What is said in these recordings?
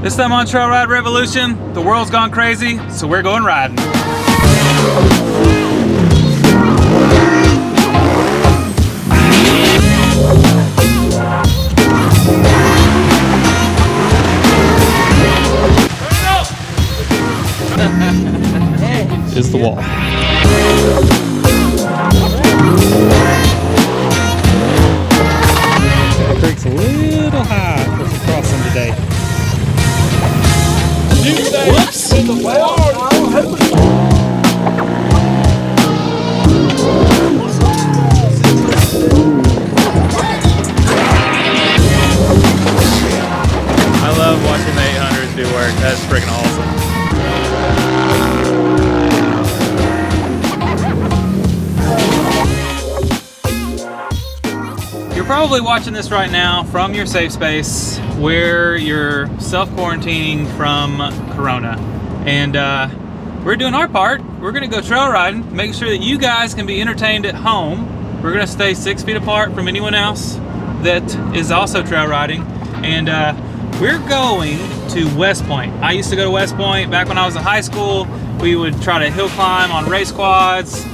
This time on Trail Ride Revolution, the world's gone crazy, so we're going riding. is the wall. The creek's a little high for some crossing today. That's freaking awesome. You're probably watching this right now from your safe space where you're self-quarantining from Corona. And uh, we're doing our part. We're gonna go trail riding, make sure that you guys can be entertained at home. We're gonna stay six feet apart from anyone else that is also trail riding. And uh, we're going to West Point. I used to go to West Point back when I was in high school. We would try to hill climb on race quads.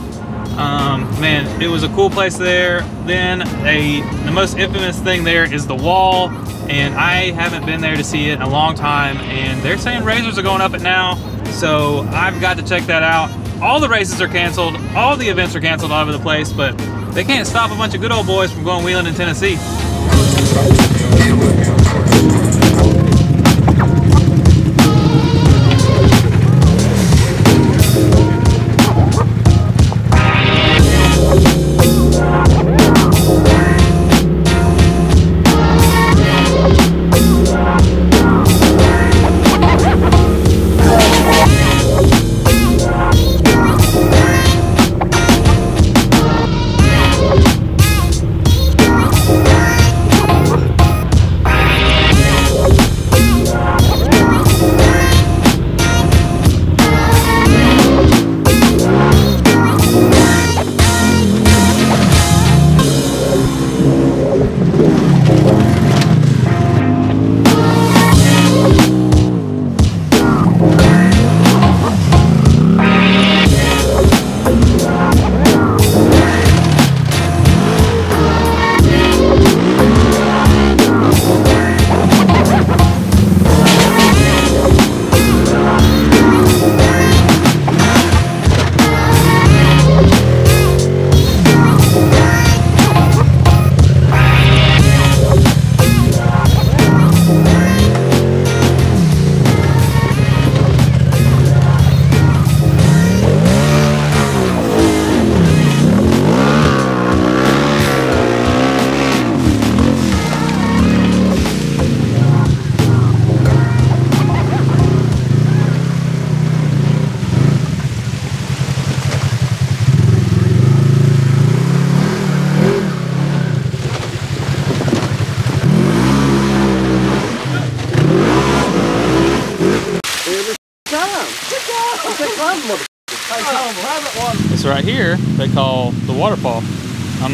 Um, man, it was a cool place there. Then a the most infamous thing there is the wall, and I haven't been there to see it in a long time. And they're saying RZRs are going up it now, so I've got to check that out. All the races are canceled, all the events are canceled all over the place, but they can't stop a bunch of good old boys from going wheeling in Tennessee.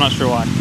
I'm not sure why.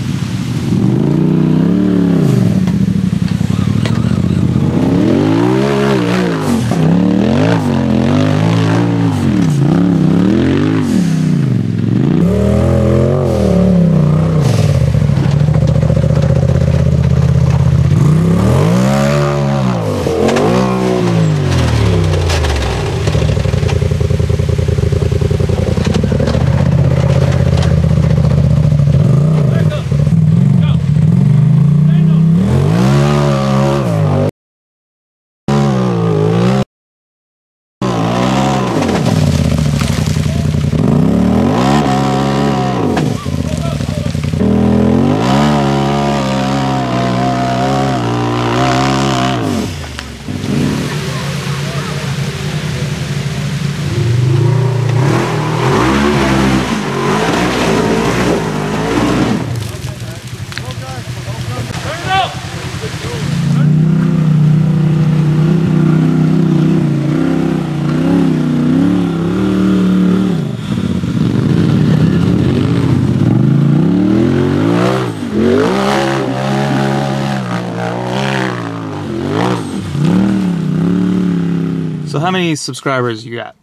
So how many subscribers you got?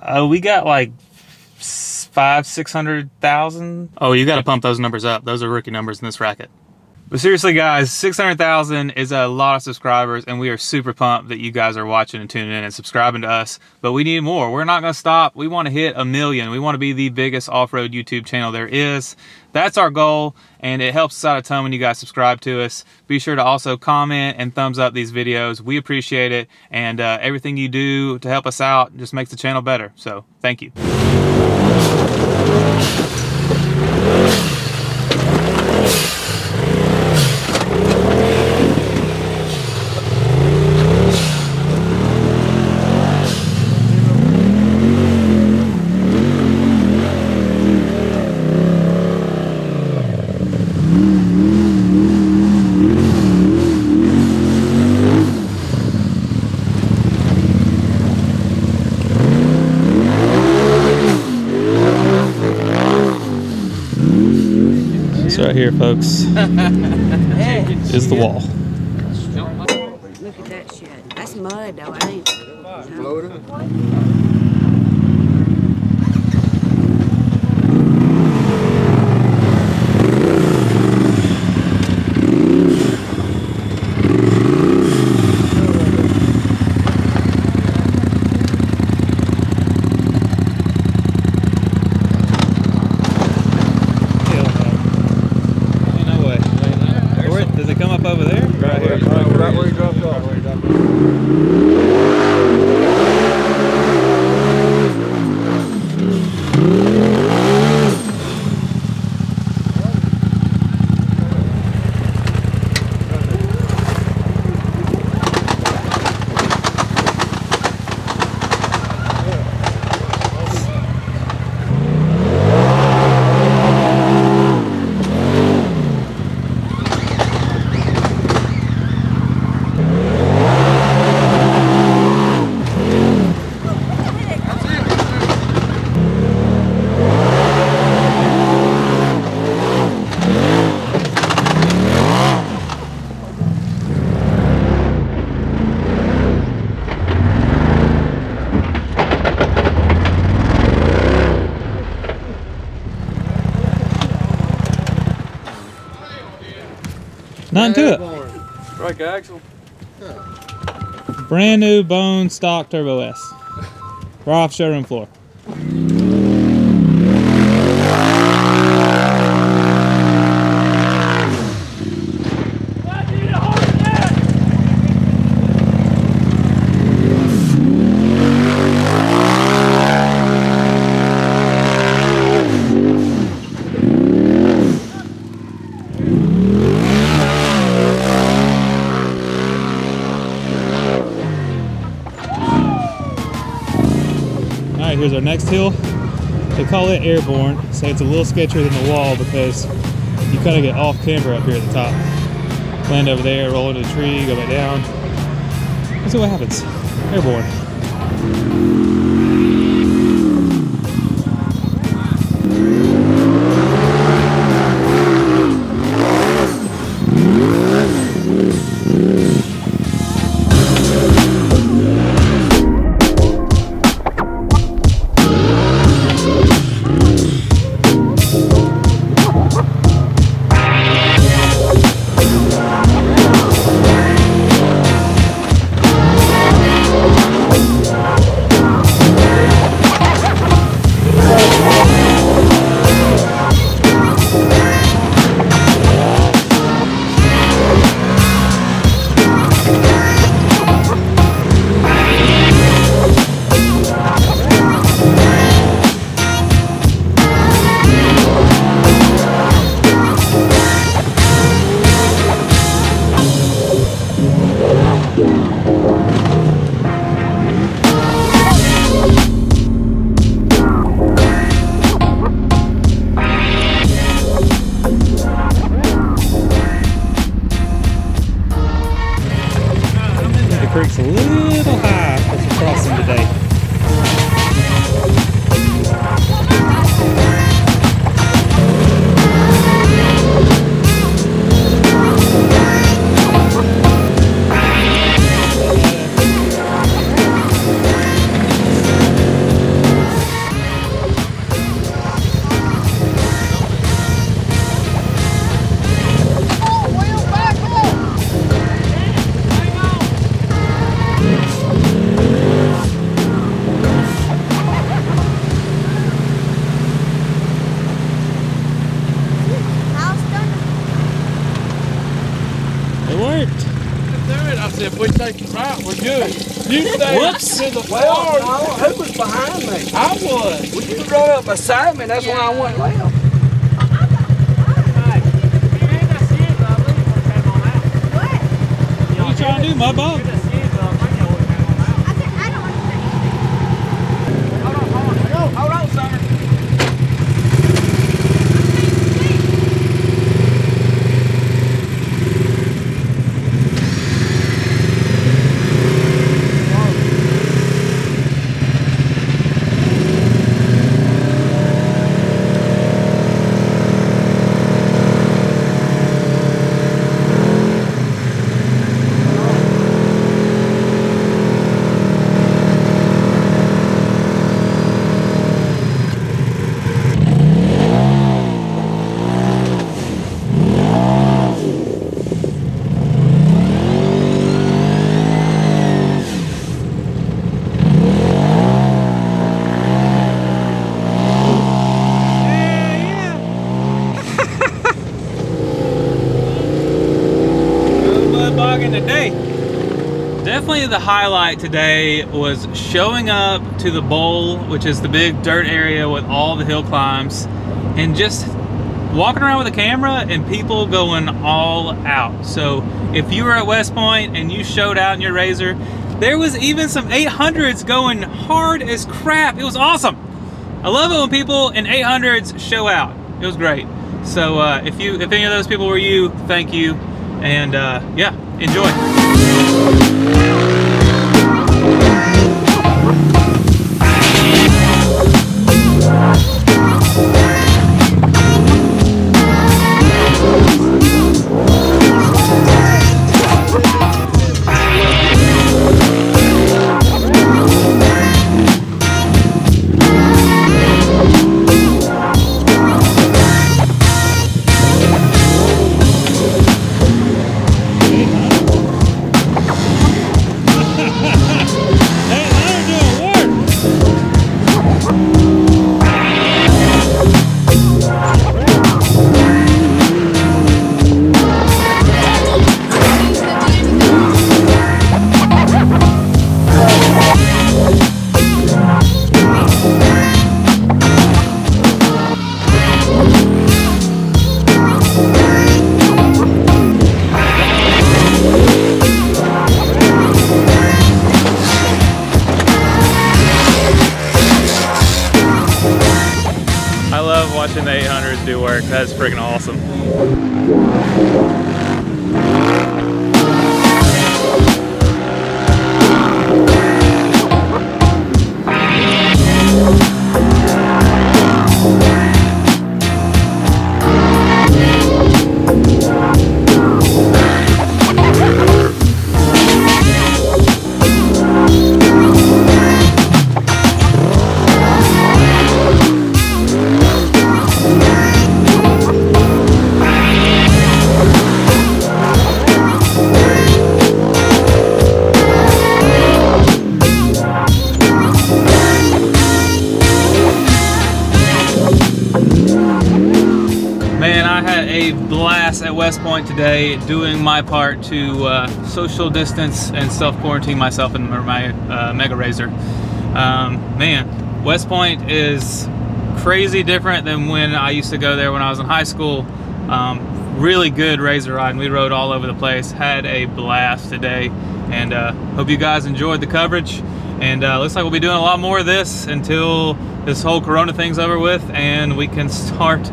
Uh, we got like five, six hundred thousand. Oh, you got to pump those numbers up. Those are rookie numbers in this racket. But seriously, guys, six hundred thousand is a lot of subscribers, and we are super pumped that you guys are watching and tuning in and subscribing to us. But we need more. We're not going to stop. We want to hit a million. We want to be the biggest off-road YouTube channel there is. That's our goal, and it helps us out a ton when you guys subscribe to us. Be sure to also comment and thumbs up these videos. We appreciate it, and uh, everything you do to help us out just makes the channel better. So thank you. Right here, folks, is the wall. Look at that shit. That's mud though, I ain't. Florida? Hell no. Ain't no way. Where- does it come up over there? Right here. Right where he dropped off. Nothing to it. Right, Axel. Brand new bone stock Turbo S. Right off showroom floor. Alright, here's our next hill. They call it airborne. Say it's a little sketchier than the wall because you kind of get off camber up here at the top. Land over there, roll into the tree, go back down. Let's see what happens. Airborne. Creek's You stay Whoops. to the well, no, who was behind me? I was. Well, you run up beside me. That's why I went left. What you trying to do, my bug? Hold on, Summer. Good mud bogging today. Definitely the highlight today was showing up to the bowl, which is the big dirt area with all the hill climbs, and just walking around with a camera and people going all out. So if you were at West Point and you showed out in your RZR, there was even some 800s going hard as crap. It was awesome. I love it when people in 800s show out. It was great. So uh, if you, if any of those people were you, thank you, and uh, yeah, enjoy. Work. I love watching the 800s do work. That's freaking awesome. Point today doing my part to uh, social distance and self quarantine myself in my uh, Mega RZR. Um, man, West Point is crazy different than when I used to go there when I was in high school. Um, really good RZR ride, and we rode all over the place. Had a blast today, and uh, hope you guys enjoyed the coverage. And uh, looks like we'll be doing a lot more of this until this whole Corona thing's over with, and we can start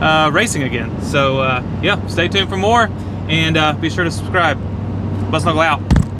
uh, racing again. So uh, yeah, stay tuned for more, and uh, be sure to subscribe. Bust Knuckle out.